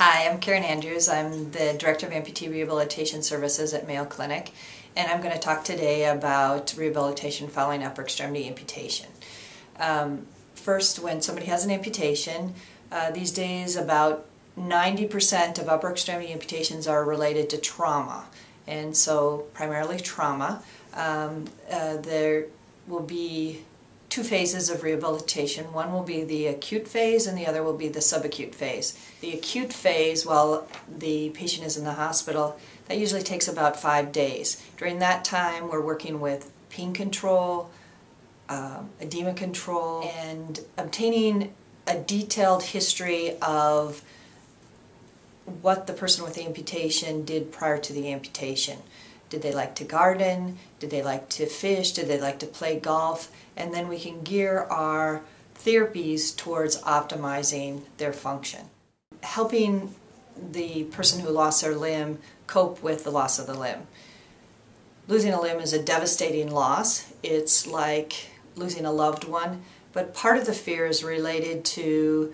Hi, I'm Karen Andrews. I'm the Director of Amputee Rehabilitation Services at Mayo Clinic, and I'm going to talk today about rehabilitation following upper extremity amputation. Um, first, when somebody has an amputation, uh, these days about 90% of upper extremity amputations are related to trauma, and so primarily trauma. Um, uh, there will be two phases of rehabilitation. One will be the acute phase and the other will be the subacute phase. The acute phase, while the patient is in the hospital, that usually takes about five days. During that time, we're working with pain control, um, edema control, and obtaining a detailed history of what the person with the amputation did prior to the amputation. Did they like to garden? Did they like to fish? Did they like to play golf? And then we can gear our therapies towards optimizing their function. Helping the person who lost their limb cope with the loss of the limb. Losing a limb is a devastating loss. It's like losing a loved one, but part of the fear is related to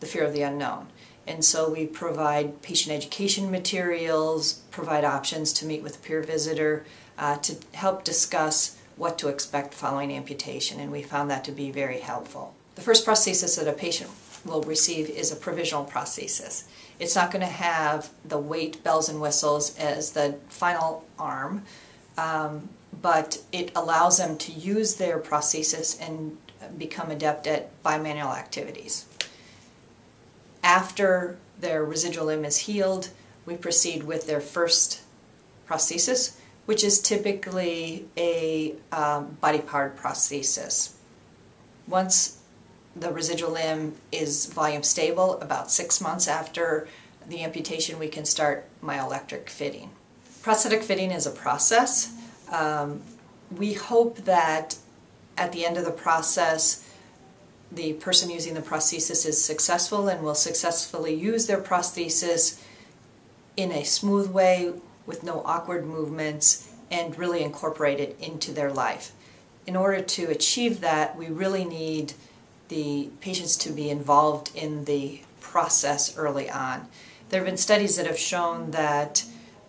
the fear of the unknown. And so we provide patient education materials, provide options to meet with a peer visitor uh, to help discuss what to expect following amputation, and we found that to be very helpful. The first prosthesis that a patient will receive is a provisional prosthesis. It's not going to have the weight, bells, and whistles as the final arm, um, but it allows them to use their prosthesis and become adept at bimanual activities. After their residual limb is healed, we proceed with their first prosthesis, which is typically a um, body part prosthesis. Once the residual limb is volume stable, about six months after the amputation, we can start myoelectric fitting. Prosthetic fitting is a process. Um, we hope that at the end of the process, the person using the prosthesis is successful and will successfully use their prosthesis in a smooth way with no awkward movements and really incorporate it into their life. In order to achieve that, we really need the patients to be involved in the process early on. There have been studies that have shown that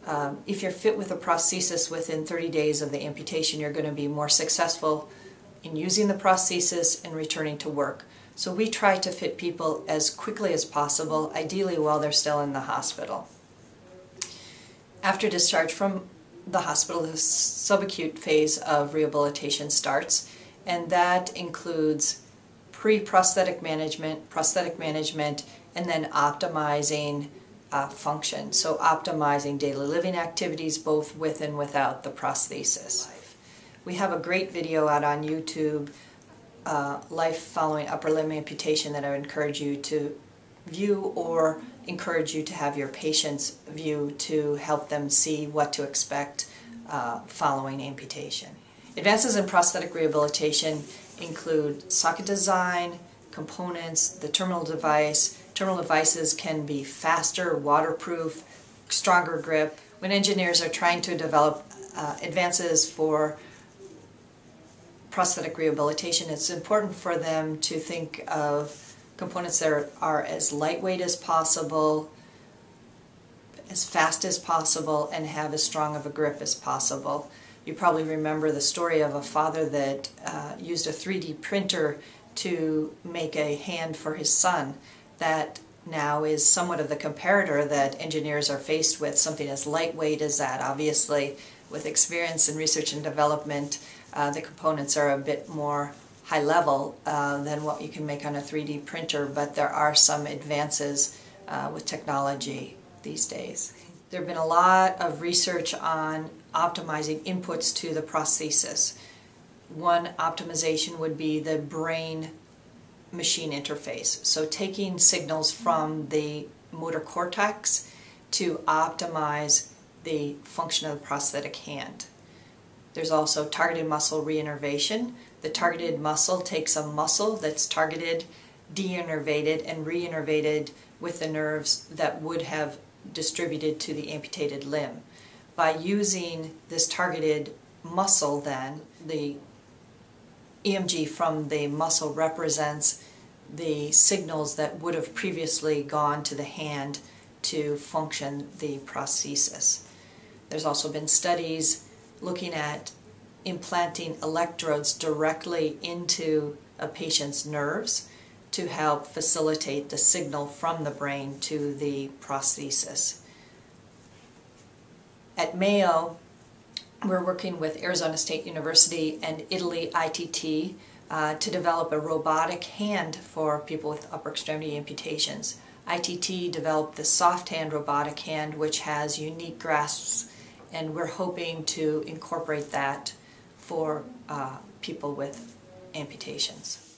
um, if you're fit with a prosthesis within 30 days of the amputation, you're going to be more successful in using the prosthesis and returning to work. So we try to fit people as quickly as possible, ideally while they're still in the hospital. After discharge from the hospital, the subacute phase of rehabilitation starts, and that includes pre-prosthetic management, prosthetic management, and then optimizing uh, function. So optimizing daily living activities both with and without the prosthesis. We have a great video out on YouTube, uh, Life Following Upper Limb Amputation, that I would encourage you to view or encourage you to have your patients view to help them see what to expect uh, following amputation. Advances in prosthetic rehabilitation include socket design, components, the terminal device. Terminal devices can be faster, waterproof, stronger grip. When engineers are trying to develop uh, advances for prosthetic rehabilitation, it's important for them to think of components that are, as lightweight as possible, as fast as possible, and have as strong of a grip as possible. You probably remember the story of a father that uh, used a 3D printer to make a hand for his son that now is somewhat of the comparator that engineers are faced with, something as lightweight as that. Obviously, with experience in research and development, uh, the components are a bit more high level uh, than what you can make on a 3D printer, but there are some advances uh, with technology these days. There have been a lot of research on optimizing inputs to the prosthesis. One optimization would be the brain machine interface. So taking signals from the motor cortex to optimize the function of the prosthetic hand. There's also targeted muscle reinnervation. The targeted muscle takes a muscle that's targeted, deinnervated, and reinnervated with the nerves that would have distributed to the amputated limb. By using this targeted muscle then, the EMG from the muscle represents the signals that would have previously gone to the hand to function the prosthesis. There's also been studies looking at implanting electrodes directly into a patient's nerves to help facilitate the signal from the brain to the prosthesis. At Mayo, we're working with Arizona State University and Italy ITT uh, to develop a robotic hand for people with upper extremity amputations. ITT developed the soft hand robotic hand which has unique grasps and we're hoping to incorporate that for uh, people with amputations.